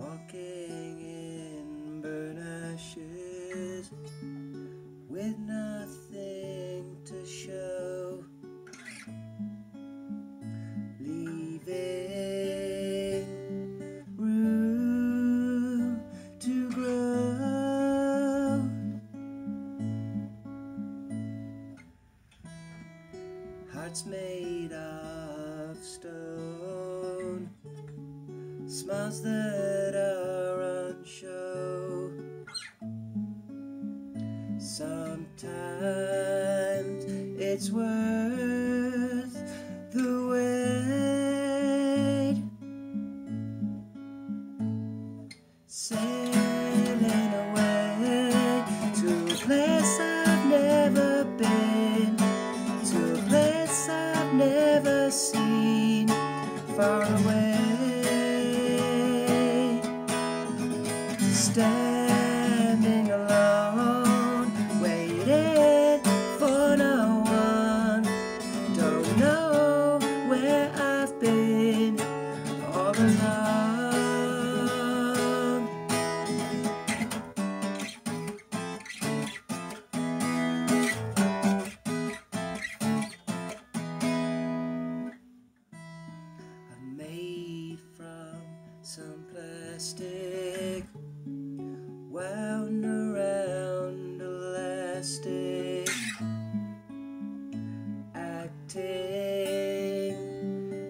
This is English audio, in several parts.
walking in burnt ashes with nothing to show, leaving room to grow. Hearts made of stone, smiles that are on show. Sometimes it's worth the wait. Sailing plastic wound around elastic, acting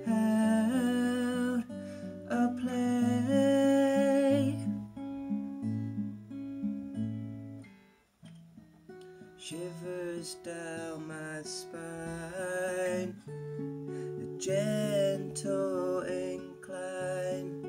out a play. Shivers down my spine, a gentle incline,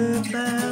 goodbye.